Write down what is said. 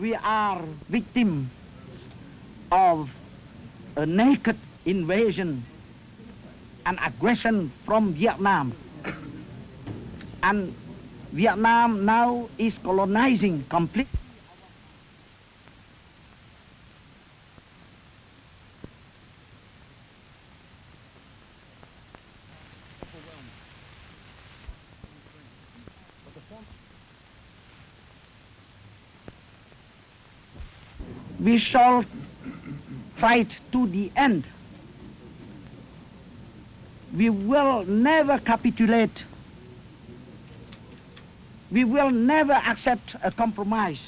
we are victim of a naked invasion and aggression from Vietnam. And Vietnam now is colonizing completely. We shall fight to the end. We will never capitulate. We will never accept a compromise.